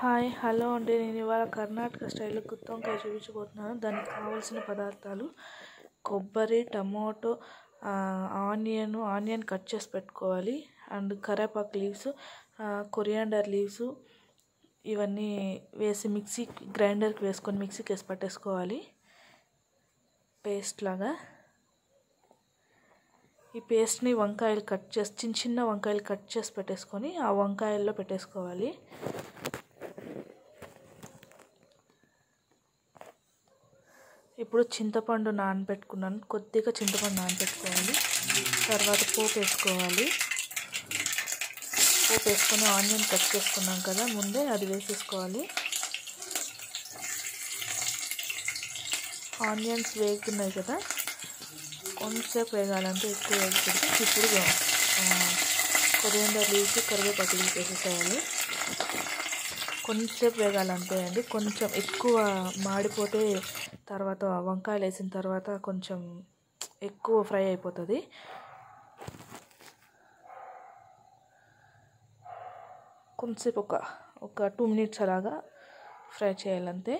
Hi hello అండి. నేను ఇవాళ కర్ణాటక స్టైల్లో గుత్తి వంకాయ చూపించబోతున్నాను. దానికి కావాల్సిన పదార్థాలు కొబ్బరి టమోటో ఆనియన్ ఆనియన్ కట్ చేసి పెట్టుకోవాలి. అండ్ కరేపాకు లీవ్స్ కొరియాండర్ లీవ్స్ ఇవన్నీ వేసి మిక్సీ గ్రైండర్కి వేసుకొని మిక్సీకి వేసి పట్టేసుకోవాలి. పేస్ట్ లాగా ఈ పేస్ట్ని వంకాయలు కట్ చేసి చిన్న చిన్న వంకాయలు కట్ చేసి పెట్టేసుకొని ఆ వంకాయల్లో పెట్టేసుకోవాలి. ఇప్పుడు చింతపండు నానబెట్టుకున్నాను. కొద్దిగా చింతపండు నానబెట్టుకోవాలి. తర్వాత పోపు వేసుకోవాలి. పోపు వేసుకొని ఆనియన్ కట్ చేసుకున్నాం కదా ముందే అది వేసేసుకోవాలి. ఆనియన్స్ వేగుతున్నాయి కదా కొంచెంసేపు వేగాలంటే ఎక్కువ వేగకూడదు ఇప్పుడు కొరియాండర్ లీవ్స్ కరివేపాకు లీవ్స్ వేసేసేయాలి. కొంచెంసేపు వేగాలంతే అండి. కొంచెం ఎక్కువ మాడిపోతే తర్వాత వంకాయలు వేసిన తర్వాత కొంచెం ఎక్కువ ఫ్రై అయిపోతుంది. కొంచెంసేపు ఒక ఒక టూ మినిట్స్ అలాగా ఫ్రై చేయాలంతే.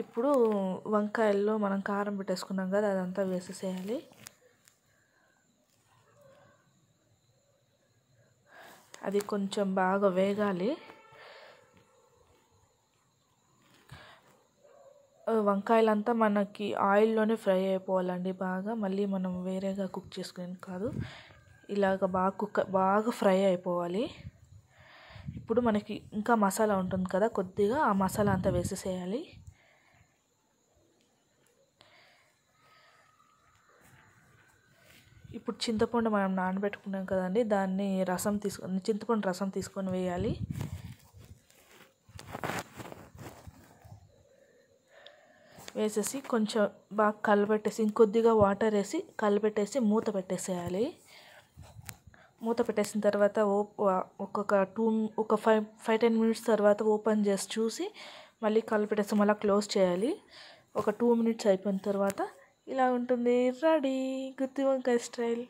ఇప్పుడు వంకాయల్లో మనం కారం పెట్టేసుకున్నాం కదా అదంతా వేసేసేయాలి. అది కొంచెం బాగా వేగాలి. వంకాయలంతా మనకి ఆయిల్లోనే ఫ్రై అయిపోవాలండి బాగా. మళ్ళీ మనం వేరేగా కుక్ చేసుకునేది కాదు. ఇలాగ బాగా కుక్ బాగా ఫ్రై అయిపోవాలి. ఇప్పుడు మనకి ఇంకా మసాలా ఉంటుంది కదా కొద్దిగా ఆ మసాలా అంతా వేసేసేయాలి. ఇప్పుడు చింతపండు మనం నానబెట్టుకున్నాం కదండి దాన్ని రసం తీసుకొని చింతపండు రసం తీసుకొని వేయాలి. వేసేసి కొంచెం బాగా కలపెట్టేసి ఇంకొద్దిగా వాటర్ వేసి కలపెట్టేసి మూత పెట్టేసేయాలి. మూత పెట్టేసిన తర్వాత ఒక్కొక్క టూ ఒక ఫైవ్ ఫైవ్ టెన్ మినిట్స్ తర్వాత ఓపెన్ చేసి చూసి మళ్ళీ కలపెట్టేసి మళ్ళీ క్లోజ్ చేయాలి. ఒక టూ మినిట్స్ అయిపోయిన తర్వాత ఇలా ఉంటుంది రెడీ గుత్తి వంకాయ స్టైల్